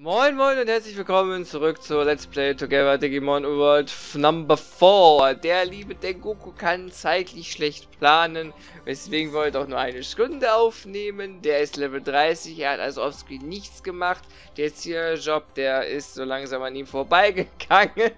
Moin moin und herzlich willkommen zurück zu Let's Play Together Digimon World Number 4. Der liebe Dengoku kann zeitlich schlecht planen, weswegen wir heute auch nur eine Stunde aufnehmen. Der ist Level 30, er hat also offscreen nichts gemacht. Der Job, der ist so langsam an ihm vorbeigegangen.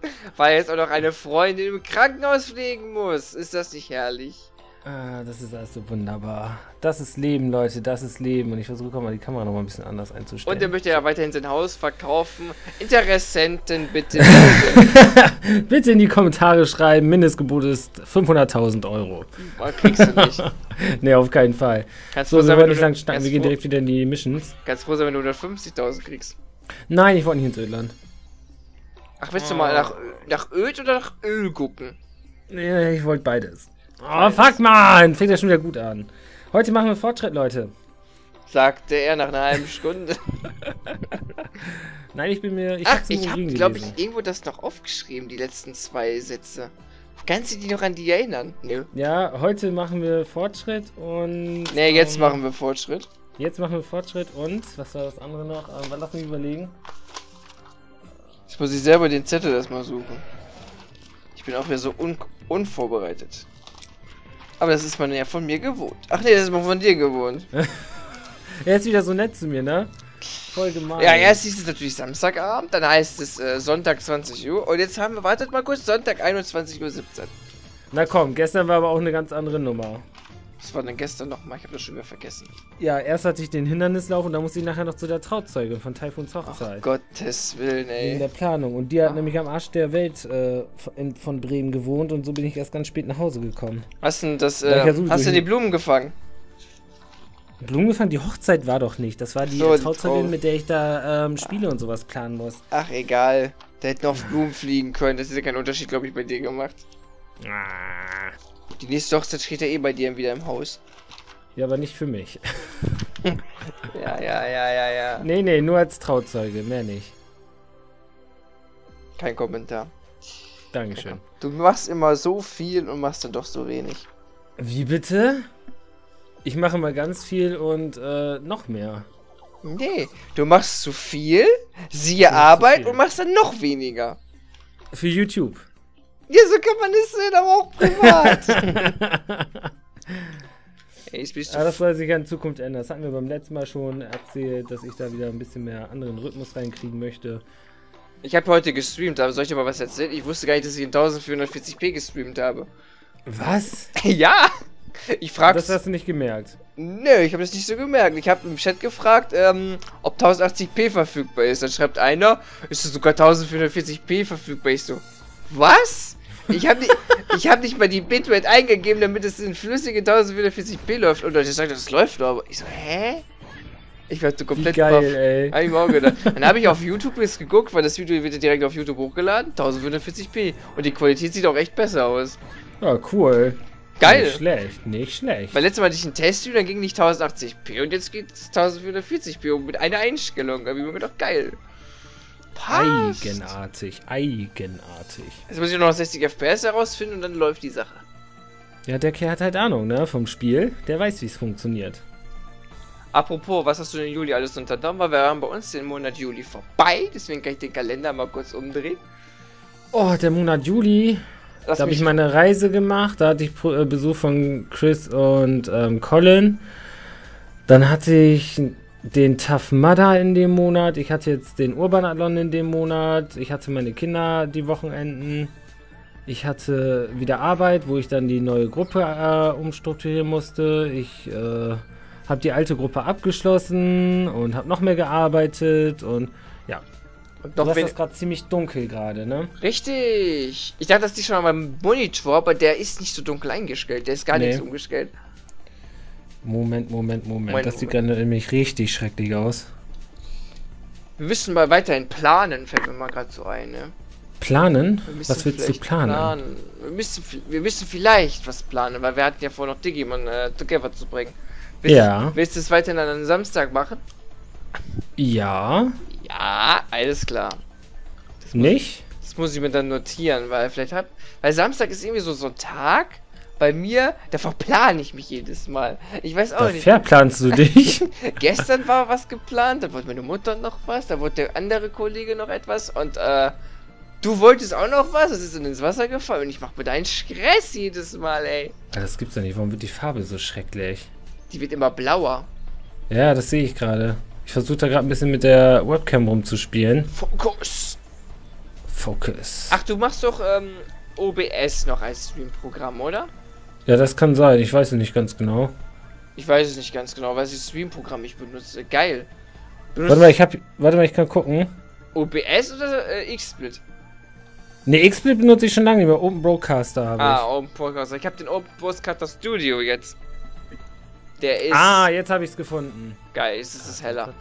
weil er jetzt auch noch eine Freundin im Krankenhaus pflegen muss. Ist das nicht herrlich? Ah, das ist also wunderbar. Das ist Leben, Leute, das ist Leben. Und ich versuche mal die Kamera noch mal ein bisschen anders einzustellen. Und er möchte ja weiterhin sein Haus verkaufen. Interessenten bitte. bitte in die Kommentare schreiben. Mindestgebot ist 500.000 Euro. Boah, kriegst du nicht. nee, auf keinen Fall. Kannst so, wir wollen nicht lang schnacken. Wir gehen direkt wieder in die Missions. Ganz froh sein, wenn du 150.000 kriegst. Nein, ich wollte nicht ins Ödland. Ach, willst du mal nach, nach Öd oder nach Öl gucken? Nee, ich wollte beides. Oh, fuck, man! Fängt ja schon wieder gut an. Heute machen wir Fortschritt, Leute. Sagte er nach einer halben Stunde. Nein, ich bin mir. Ich Ach, ich habe, glaube ich, irgendwo das noch aufgeschrieben, die letzten zwei Sätze. Kannst du dich noch an die erinnern? Nö. Ja, heute machen wir Fortschritt und. Ne, jetzt ähm, machen wir Fortschritt. Jetzt machen wir Fortschritt und. Was war das andere noch? Ähm, lass mich überlegen. Jetzt muss ich selber den Zettel erstmal suchen. Ich bin auch wieder so un unvorbereitet. Aber das ist man ja von mir gewohnt. Ach nee, das ist man von dir gewohnt. er ist wieder so nett zu mir, ne? Voll gemein. Ja, erst hieß es natürlich Samstagabend, dann heißt es äh, Sonntag 20 Uhr und jetzt haben wir, wartet mal kurz, Sonntag 21.17 Uhr. Na komm, gestern war aber auch eine ganz andere Nummer. Was war denn gestern nochmal? Ich habe das schon wieder vergessen. Ja, erst hatte ich den Hindernislauf und dann musste ich nachher noch zu der Trauzeugin von Taifuns Hochzeit. Ach, Gottes Willen, ey. In der Planung. Und die hat ja. nämlich am Arsch der Welt äh, in, von Bremen gewohnt und so bin ich erst ganz spät nach Hause gekommen. Hast du das, äh, hast du die Blumen gefangen? Blumen gefangen? Die Hochzeit war doch nicht. Das war die so, Trauzeugin, mit der ich da ähm, Spiele und sowas planen muss. Ach, egal. Der hätte noch auf Blumen fliegen können. Das hätte keinen Unterschied, glaube ich, bei dir gemacht. Ah. Die nächste Hochzeit steht ja eh bei dir wieder im Haus. Ja, aber nicht für mich. ja, ja, ja, ja, ja. Nee, nee, nur als Trauzeuge, mehr nicht. Kein Kommentar. Dankeschön. Du machst immer so viel und machst dann doch so wenig. Wie bitte? Ich mache mal ganz viel und äh, noch mehr. Nee, du machst zu viel, siehe Arbeit und machst dann noch weniger. Für YouTube. Ja, so kann man es sehen, aber auch privat. Ey, ja, das soll sich ja in Zukunft ändern. Das hatten wir beim letzten Mal schon erzählt, dass ich da wieder ein bisschen mehr anderen Rhythmus reinkriegen möchte. Ich habe heute gestreamt, aber soll ich dir mal was erzählen? Ich wusste gar nicht, dass ich in 1440p gestreamt habe. Was? ja! Ich frage. Das hast du nicht gemerkt. Nö, ich habe das nicht so gemerkt. Ich habe im Chat gefragt, ähm, ob 1080p verfügbar ist. Dann schreibt einer, ist es sogar 1440p verfügbar? Ich so, was? Ich habe nicht, ich hab nicht mal die Bitrate eingegeben, damit es in flüssige 1040p läuft. Und Leute sagen, das läuft doch. Aber ich so, hä? Ich war so komplett Wie geil, baff. ey. Hab ich auch gedacht. Dann habe ich auf YouTube jetzt geguckt, weil das Video wird direkt auf YouTube hochgeladen. 1040p. Und die Qualität sieht auch echt besser aus. Ja, cool. Geil. Nicht schlecht, nicht schlecht. Weil letztes Mal hatte ich einen Test, dann ging nicht 1080p und jetzt geht es 1440p mit einer Einstellung. Da habe ich mir gedacht, geil. Passt. Eigenartig, eigenartig. Jetzt muss ich noch 60 FPS herausfinden und dann läuft die Sache. Ja, der Kerl hat halt Ahnung, ne, vom Spiel. Der weiß, wie es funktioniert. Apropos, was hast du im Juli alles unternommen? Weil wir haben bei uns den Monat Juli vorbei, deswegen kann ich den Kalender mal kurz umdrehen. Oh, der Monat Juli. Lass da habe ich meine Reise gemacht, da hatte ich äh, Besuch von Chris und ähm, Colin. Dann hatte ich den Tough Mudder in dem Monat. Ich hatte jetzt den Urban Athlon in dem Monat. Ich hatte meine Kinder die Wochenenden. Ich hatte wieder Arbeit, wo ich dann die neue Gruppe äh, umstrukturieren musste. Ich äh, habe die alte Gruppe abgeschlossen und habe noch mehr gearbeitet und ja. Und doch, du hast das gerade ziemlich dunkel gerade, ne? Richtig. Ich dachte, das ist schon an meinem Monitor, aber der ist nicht so dunkel eingestellt. Der ist gar nee. nicht so umgestellt. Moment, Moment, Moment. Moment das sieht gerade nämlich richtig schrecklich aus. Wir müssen mal weiterhin planen, fällt mir mal gerade so ein, ne? Planen? Was willst du planen? planen? Wir, müssen, wir müssen vielleicht was planen, weil wir hatten ja vor, noch Digimon äh, Together zu bringen. Willst, ja. Willst du es weiterhin an einem Samstag machen? Ja. Ja, alles klar. Das Nicht? das muss ich mir dann notieren, weil vielleicht hat. Weil Samstag ist irgendwie so so ein Tag, Bei mir, da verplane ich mich jedes Mal. Ich weiß auch da nicht. Verplanst du dich? Gestern war was geplant, dann wollte meine Mutter noch was, dann wollte der andere Kollege noch etwas und äh, du wolltest auch noch was, es ist dann ins Wasser gefallen und ich mache mir deinen Stress jedes Mal, ey. Das gibt's ja nicht, warum wird die Farbe so schrecklich? Die wird immer blauer. Ja, das sehe ich gerade. Ich versuche da gerade ein bisschen mit der Webcam rumzuspielen. Fokus! Fokus. Ach, du machst doch ähm, OBS noch als Stream-Programm, oder? Ja, das kann sein. Ich weiß es nicht ganz genau. Ich weiß es nicht ganz genau, was Stream-Programm ich benutze. Geil. Benutzt warte mal, ich hab. Warte mal, ich kann gucken. OBS oder äh, XSplit? Ne, XSplit benutze ich schon lange nicht mehr. Open Broadcaster habe ah, ich. Ah, Open Broadcaster. Ich habe den Open Broadcaster Studio jetzt. Der ist. Ah, jetzt habe ich es gefunden. Geil, ist es ist heller.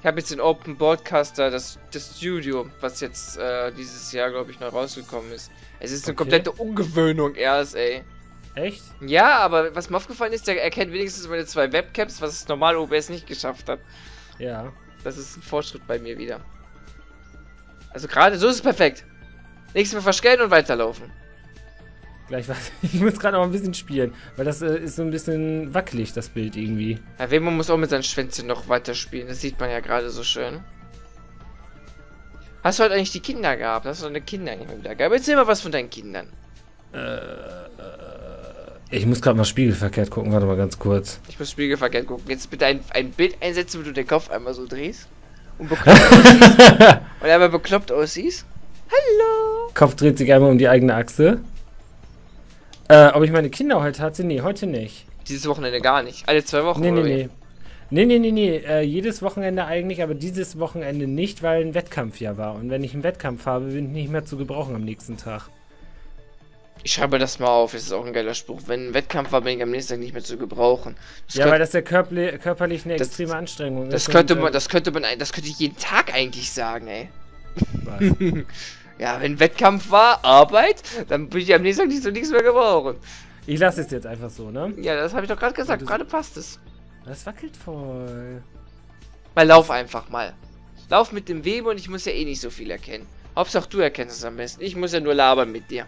Ich habe jetzt den Open Broadcaster, das, das Studio, was jetzt äh, dieses Jahr, glaube ich, neu rausgekommen ist. Es ist eine okay. komplette Ungewöhnung erst, ey. Echt? Ja, aber was mir aufgefallen ist, der erkennt wenigstens meine zwei Webcams, was es normal OBS nicht geschafft hat. Ja. Das ist ein Fortschritt bei mir wieder. Also gerade so ist es perfekt. Nichts mehr verstellen und weiterlaufen. Gleich was. Ich muss gerade noch ein bisschen spielen, weil das äh, ist so ein bisschen wackelig, das Bild irgendwie. Ja, Wemo muss auch mit seinen Schwänzchen noch weiterspielen. Das sieht man ja gerade so schön. Hast du heute eigentlich die Kinder gehabt? Hast du deine Kinder nicht mehr wieder gehabt? Erzähl mal was von deinen Kindern. Äh, ich muss gerade mal spiegelverkehrt gucken. Warte mal ganz kurz. Ich muss spiegelverkehrt gucken. Jetzt bitte ein, ein Bild einsetzen, wo du den Kopf einmal so drehst. Und bekloppt aussiehst. und einmal bekloppt aussiehst. Hallo! Kopf dreht sich einmal um die eigene Achse. Äh, ob ich meine Kinder heute hatte? Nee, heute nicht. Dieses Wochenende gar nicht. Alle zwei Wochen. Nee, nee, nee. Nee, nee, nee, nee. Äh, jedes Wochenende eigentlich, aber dieses Wochenende nicht, weil ein Wettkampf ja war. Und wenn ich einen Wettkampf habe, bin ich nicht mehr zu gebrauchen am nächsten Tag. Ich schreibe das mal auf, das ist auch ein geiler Spruch. Wenn ein Wettkampf war, bin ich am nächsten Tag nicht mehr zu gebrauchen. Das ja, weil das ja körperlich, körperlich eine das, extreme Anstrengung das ist. Könnte man, äh, das könnte man, das könnte ich jeden Tag eigentlich sagen, ey. Was? ja, wenn Wettkampf war, Arbeit, dann bin ich am nächsten Tag nicht so nichts mehr gebrauchen. Ich lasse es jetzt einfach so, ne? Ja, das habe ich doch gerade gesagt, gerade passt es. Das wackelt voll. Mal lauf einfach mal. Lauf mit dem Webe und ich muss ja eh nicht so viel erkennen. Hauptsache du erkennst es am besten. Ich muss ja nur labern mit dir.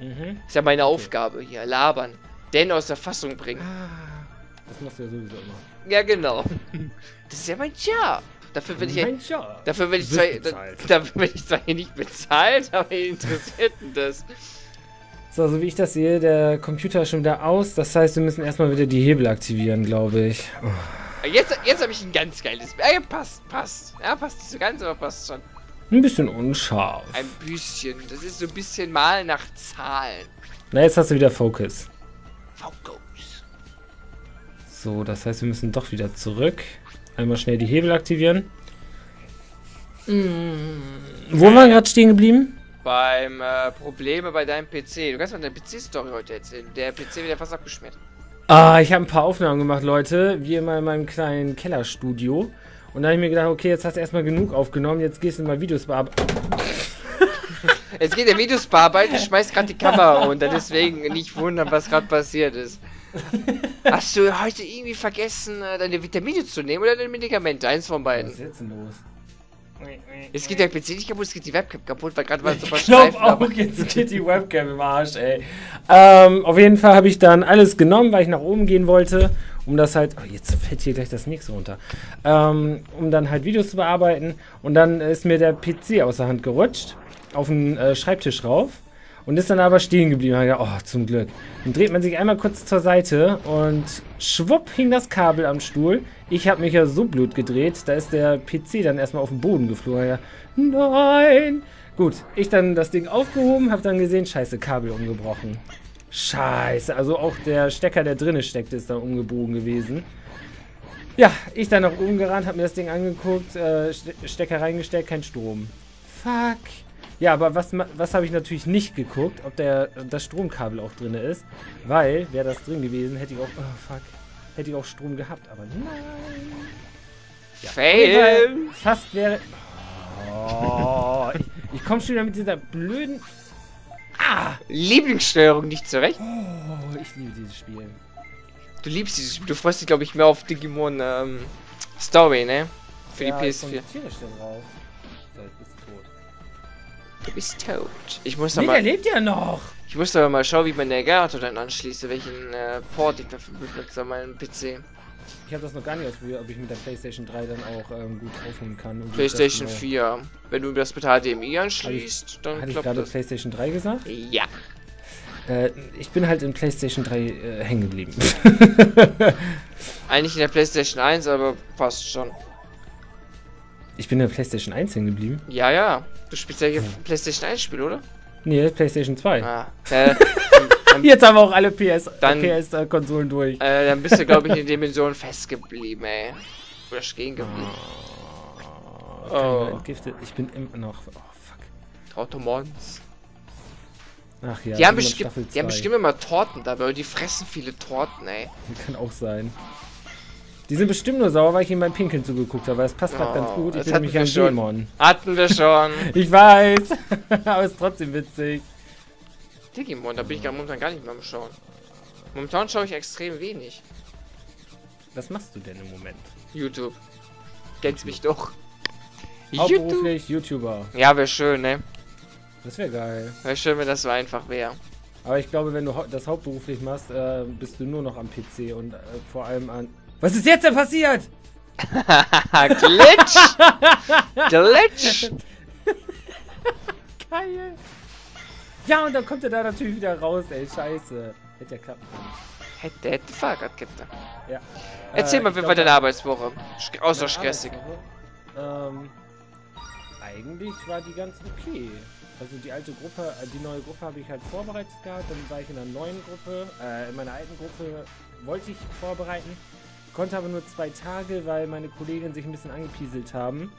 Mhm. Ist ja meine okay. Aufgabe hier. Labern. Den aus der Fassung bringen. Ah, das machst du ja sowieso immer. Ja, genau. Das ist ja mein Job. Dafür will ich mein Job. Dafür will ich zwar, da, dafür will ich zwar hier nicht bezahlt, aber interessiert denn das? So, so wie ich das sehe, der Computer ist schon wieder aus. Das heißt, wir müssen erstmal wieder die Hebel aktivieren, glaube ich. Oh. Jetzt, jetzt habe ich ein ganz geiles. Ja, passt, passt. Ja, passt nicht so ganz, aber passt schon. Ein bisschen unscharf. Ein bisschen. Das ist so ein bisschen mal nach Zahlen. Na, jetzt hast du wieder Focus. Focus. So, das heißt, wir müssen doch wieder zurück. Einmal schnell die Hebel aktivieren. Mm. Wo waren wir gerade stehen geblieben? Beim äh, Probleme bei deinem PC. Du kannst mal deine PC-Story heute erzählen. Der PC wird ja fast abgeschmiert. Ah, ich habe ein paar Aufnahmen gemacht, Leute. Wie immer in meinem kleinen Kellerstudio. Und da habe ich mir gedacht, okay, jetzt hast du erstmal genug aufgenommen, jetzt gehst du mal Videos bearbeiten. Jetzt geht der Videos bearbeiten, schmeißt gerade die Kamera runter, deswegen nicht wundern, was gerade passiert ist. Hast du heute irgendwie vergessen, äh, deine Vitamine zu nehmen oder deine Medikamente? Eins von beiden. Was ist jetzt denn los? Jetzt geht der PC nicht kaputt, es geht die Webcam kaputt, weil gerade war es super Ich glaube auch, jetzt geht die Webcam im Arsch, ey. Ähm, auf jeden Fall habe ich dann alles genommen, weil ich nach oben gehen wollte um das halt, oh, jetzt fällt hier gleich das nächste runter, ähm, um dann halt Videos zu bearbeiten. Und dann ist mir der PC aus der Hand gerutscht, auf den äh, Schreibtisch rauf und ist dann aber stehen geblieben. Gedacht, oh, zum Glück. Dann dreht man sich einmal kurz zur Seite und schwupp hing das Kabel am Stuhl. Ich habe mich ja so blut gedreht, da ist der PC dann erstmal auf den Boden geflogen. Ja, nein! Gut, ich dann das Ding aufgehoben, habe dann gesehen, scheiße, Kabel umgebrochen. Scheiße, also auch der Stecker, der drinne steckt, ist da umgebogen gewesen. Ja, ich dann nach oben gerannt, hab mir das Ding angeguckt, äh, Stecker reingesteckt, kein Strom. Fuck. Ja, aber was, was habe ich natürlich nicht geguckt, ob der, das Stromkabel auch drin ist. Weil, wäre das drin gewesen, hätte ich auch, oh fuck, hätte ich auch Strom gehabt, aber nein. Ja, Fail! Fast wäre... Oh, ich, ich komme schon wieder mit dieser blöden Ah! Lieblingssteuerung nicht zurecht. Oh, ich liebe dieses Spiel. Du liebst dieses Spiel. Du freust dich, glaube ich, mehr auf Digimon ähm, Story, ne? Für ja, die PS4. Ich drauf. Du bist tot. Ich muss nee, mal. der lebt ja noch. Ich muss aber mal schauen, wie man der Gato dann anschließe, welchen äh, Port ich dafür benutze an meinem PC. Ich habe das noch gar nicht ausprobiert, ob ich mit der PlayStation 3 dann auch ähm, gut aufnehmen kann. PlayStation 4. Wenn du das mit HDMI anschließt, ich, dann Hatte ich gerade PlayStation 3 gesagt? Ja. Äh, ich bin halt in PlayStation 3 äh, hängen geblieben. Eigentlich in der PlayStation 1, aber passt schon. Ich bin in der PlayStation 1 hängen geblieben? Ja, ja. Du spielst ja hier hm. PlayStation 1 Spiel, oder? Nee, PlayStation 2. Ah, äh, Jetzt haben wir auch alle PS-Konsolen PS, durch. Äh, dann bist du, glaube ich, in Dimension festgeblieben, ey. Oder stehen geblieben. Oh, oh. Ich bin immer noch. Oh, fuck. Trautomons. Ach ja, die haben, bestimmt, die haben bestimmt immer Torten dabei, und die fressen viele Torten, ey. Kann auch sein. Die sind bestimmt nur sauer, weil ich ihm beim Pinkeln zugeguckt habe, es passt oh, ganz gut. Ich bin nämlich ein schon. Dämon. Hatten wir schon. ich weiß. Aber es ist trotzdem witzig. Digimon, da bin ich ja momentan gar nicht mehr am Schauen. Momentan schaue ich extrem wenig. Was machst du denn im Moment? YouTube. Kennst mich doch. Hauptberuflich YouTube. YouTuber. Ja, wäre schön, ne? Das wäre geil. Wäre schön, wenn das so einfach wäre. Aber ich glaube, wenn du das hauptberuflich machst, äh, bist du nur noch am PC und äh, vor allem an was ist jetzt denn passiert? Glitch! Glitch! Geil! Ja, und dann kommt er da natürlich wieder raus, ey. Scheiße. Hätte ja klappen können. Hätte, hätte Fahrradkette. Ja. Erzähl äh, mal, wie war deine Arbeitswoche? Außer stressig. Ähm, eigentlich war die ganz okay. Also die alte Gruppe, äh, die neue Gruppe habe ich halt vorbereitet gehabt. Dann war ich in einer neuen Gruppe. Äh, in meiner alten Gruppe wollte ich vorbereiten. Konnte aber nur zwei Tage, weil meine Kolleginnen sich ein bisschen angepieselt haben.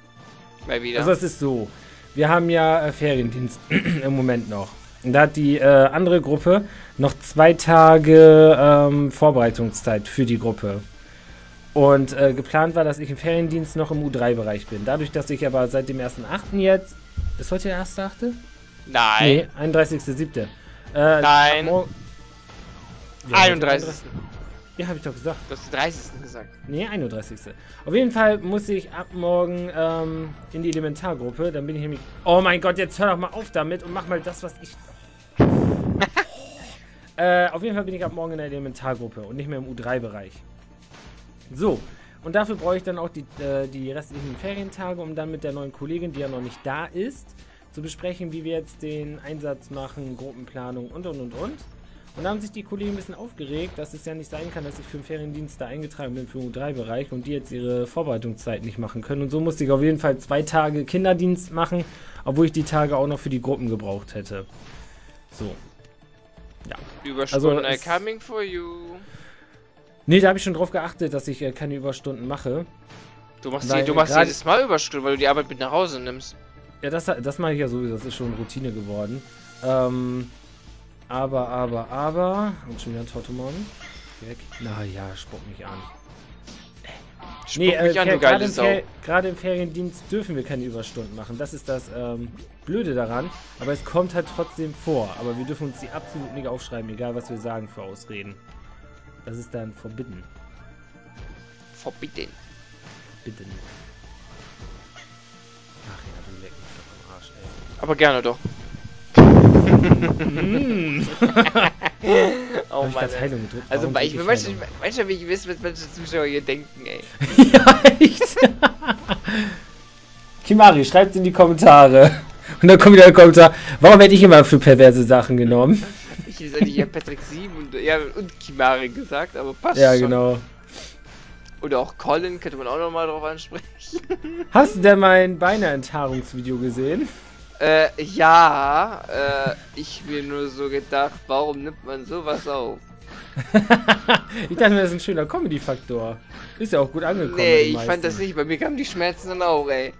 Mal wieder. Also es ist so. Wir haben ja äh, Feriendienst im Moment noch. Da hat die äh, andere Gruppe noch zwei Tage ähm, Vorbereitungszeit für die Gruppe. Und äh, geplant war, dass ich im Feriendienst noch im U3-Bereich bin. Dadurch, dass ich aber seit dem 1.8. jetzt. Ist heute der 1.8.? Nein. Nee, 31.7. Äh, Nein. Ja, 31. Ja, habe ich doch gesagt. Du hast den 30. gesagt. Nee, 31. Auf jeden Fall muss ich ab morgen ähm, in die Elementargruppe. Dann bin ich nämlich... Oh mein Gott, jetzt hör doch mal auf damit und mach mal das, was ich... äh, auf jeden Fall bin ich ab morgen in der Elementargruppe und nicht mehr im U3-Bereich. So, und dafür brauche ich dann auch die, äh, die restlichen Ferientage, um dann mit der neuen Kollegin, die ja noch nicht da ist, zu besprechen, wie wir jetzt den Einsatz machen, Gruppenplanung und und und und. Und da haben sich die Kollegen ein bisschen aufgeregt, dass es ja nicht sein kann, dass ich für den Feriendienst da eingetragen bin für den U3-Bereich und die jetzt ihre Vorbereitungszeit nicht machen können. Und so musste ich auf jeden Fall zwei Tage Kinderdienst machen, obwohl ich die Tage auch noch für die Gruppen gebraucht hätte. So. Ja. Überstunden also, coming for you. Nee, da habe ich schon drauf geachtet, dass ich äh, keine Überstunden mache. Du machst, die, du machst jedes Mal Überstunden, weil du die Arbeit mit nach Hause nimmst. Ja, das, das mache ich ja sowieso. Das ist schon Routine geworden. Ähm, aber, aber, aber. Und schon wieder ein Totemon. Weg. Naja, spuck mich an. Spuck nee, mich äh, an, du gerade im, Fer gerade im Feriendienst dürfen wir keine Überstunden machen. Das ist das ähm, Blöde daran. Aber es kommt halt trotzdem vor. Aber wir dürfen uns die absolut nicht aufschreiben, egal was wir sagen für Ausreden. Das ist dann forbidden. Forbidden. Bitten. Ach ja, du leck mich doch am Arsch, ey. Aber gerne doch. Mm. oh Mann. Also ich bin manchmal, manchmal will ich wissen, was manche Zuschauer hier denken, ey. ja, echt. Kimari, schreibt in die Kommentare. Und dann kommt wieder ein Kommentar. Warum werde ich immer für perverse Sachen genommen? ich hätte ja Patrick 7 und, ja, und Kimari gesagt, aber passt Ja, schon. genau. Oder auch Colin, könnte man auch nochmal drauf ansprechen. Hast du denn mein Beineenthaarungsvideo gesehen? Äh, ja, äh, ich mir nur so gedacht, warum nimmt man sowas auf? ich dachte mir, das ist ein schöner Comedy-Faktor. Ist ja auch gut angekommen. Nee, ich fand das nicht. Bei mir kamen die Schmerzen dann auch, ey.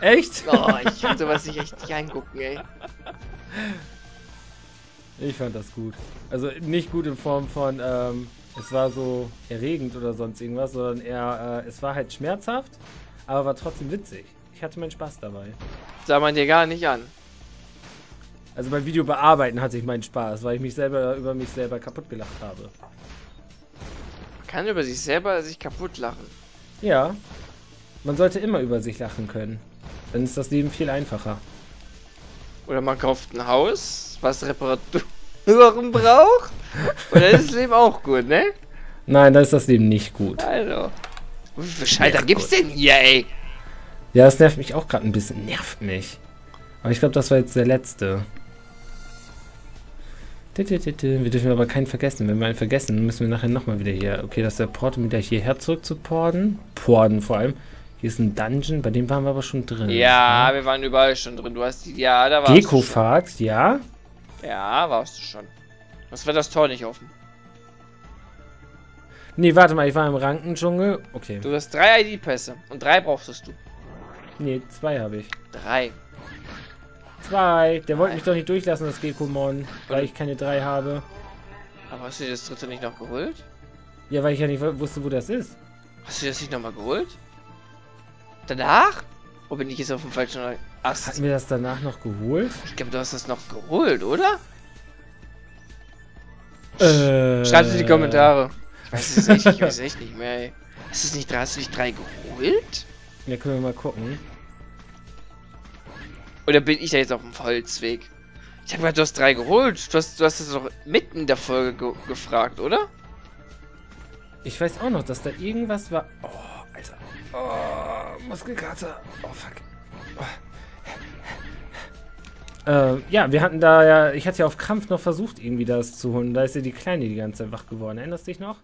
Echt? Oh, ich kann sowas nicht echt nicht angucken, ey. Ich fand das gut. Also nicht gut in Form von, ähm, es war so erregend oder sonst irgendwas, sondern eher, äh, es war halt schmerzhaft, aber war trotzdem witzig. Ich hatte meinen Spaß dabei. Sah man dir gar nicht an. Also beim Video bearbeiten hatte ich meinen Spaß, weil ich mich selber über mich selber kaputt gelacht habe. Man kann über sich selber sich kaputt lachen. Ja. Man sollte immer über sich lachen können. Dann ist das Leben viel einfacher. Oder man kauft ein Haus, was Reparaturen braucht. Und dann ist das Leben auch gut, ne? Nein, dann ist das Leben nicht gut. Also. Wie viel Schalter gibt's denn hier, ey? Ja, das nervt mich auch gerade ein bisschen. Nervt mich. Aber ich glaube, das war jetzt der letzte. Wir dürfen aber keinen vergessen. Wenn wir einen vergessen, müssen wir nachher nochmal wieder hier. Okay, das ist der Port, um wieder hierher zurück zu porden. Porden vor allem. Hier ist ein Dungeon, bei dem waren wir aber schon drin. Ja, ne? wir waren überall schon drin. Du hast die. Ja, da warst Gekofahrt, ja? Ja, warst du schon. Was war das Tor nicht offen? Nee, warte mal, ich war im Rankendschungel. Okay. Du hast drei ID-Pässe und drei brauchst du. Nee, zwei habe ich. Drei. Zwei. Der wollte mich doch nicht durchlassen, das Gekomon, weil ich keine drei habe. Aber hast du dir das dritte nicht noch geholt? Ja, weil ich ja nicht wusste, wo das ist. Hast du das nicht nochmal geholt? Danach? Wo bin ich jetzt auf dem falschen... Ach, Hatten wir das danach noch geholt? Ich glaube, du hast das noch geholt, oder? Äh... Schreibt es in die Kommentare. Ich weiß es echt, ich weiß echt nicht mehr, ey. Hast du es nicht, hast du nicht drei geholt? Ja, können wir mal gucken. Oder bin ich da jetzt auf dem Holzweg? Ich habe gehört, du hast drei geholt. Du hast, du hast das doch mitten in der Folge ge gefragt, oder? Ich weiß auch noch, dass da irgendwas war. Oh, Alter. Oh, Muskelkater. Oh, fuck. Oh. Äh, ja, wir hatten da ja, ich hatte ja auf Krampf noch versucht, irgendwie das zu holen. Da ist ja die Kleine die ganze Zeit wach geworden. Erinnerst du dich noch?